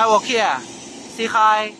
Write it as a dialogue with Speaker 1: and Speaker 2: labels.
Speaker 1: I walk here. Say hi.